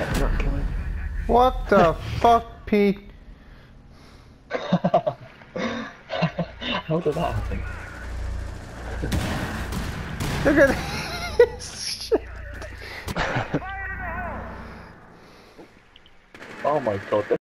Yeah, not killing. What the fuck, Pete? How did that happen? Look at this shit. Oh my god,